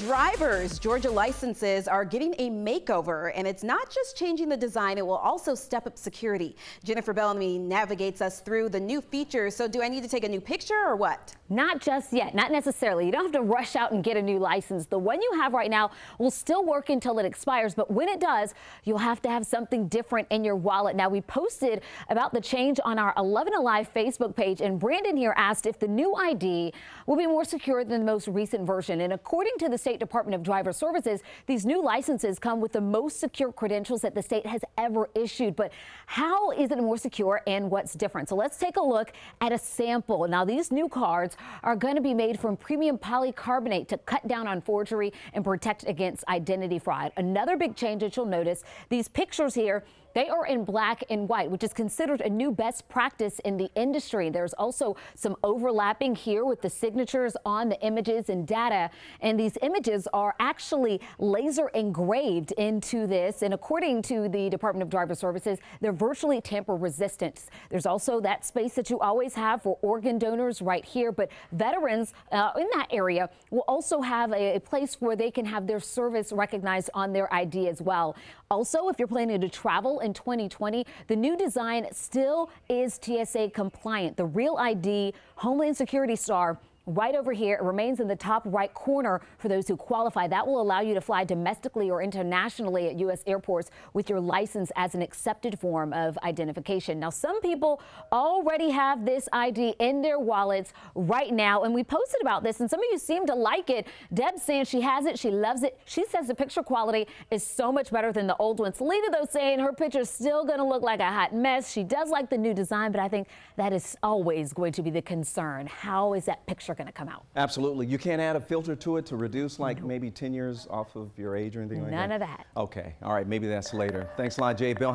drivers, Georgia licenses are getting a makeover, and it's not just changing the design, it will also step up security. Jennifer Bellamy navigates us through the new features. So, do I need to take a new picture or what? Not just yet, not necessarily. You don't have to rush out and get a new license. The one you have right now will still work until it expires, but when it does, you'll have to have something different in your wallet. Now, we posted about the change on our 11 Alive Facebook page, and Brandon here asked if the new ID will be more secure than the most recent version. And according to the State Department of Driver Services, these new licenses come with the most secure credentials that the state has ever issued. But how is it more secure and what's different? So let's take a look at a sample. Now, these new cards are going to be made from premium polycarbonate to cut down on forgery and protect against identity fraud. Another big change that you'll notice, these pictures here they are in black and white, which is considered a new best practice in the industry. There's also some overlapping here with the signatures on the images and data. And these images are actually laser engraved into this. And according to the Department of Driver Services, they're virtually tamper resistant. There's also that space that you always have for organ donors right here. But veterans uh, in that area will also have a, a place where they can have their service recognized on their ID as well. Also, if you're planning to travel in 2020, the new design still is TSA compliant. The Real ID Homeland Security Star right over here. It remains in the top right corner for those who qualify. That will allow you to fly domestically or internationally at U.S. airports with your license as an accepted form of identification. Now, some people already have this ID in their wallets right now, and we posted about this, and some of you seem to like it. Deb saying she has it, she loves it. She says the picture quality is so much better than the old ones. Selena, though, saying her picture is still going to look like a hot mess. She does like the new design, but I think that is always going to be the concern. How is that picture going to come out. Absolutely. You can't add a filter to it to reduce like maybe 10 years off of your age or anything like None that? None of that. Okay. All right. Maybe that's later. Thanks a lot, Jay Bell.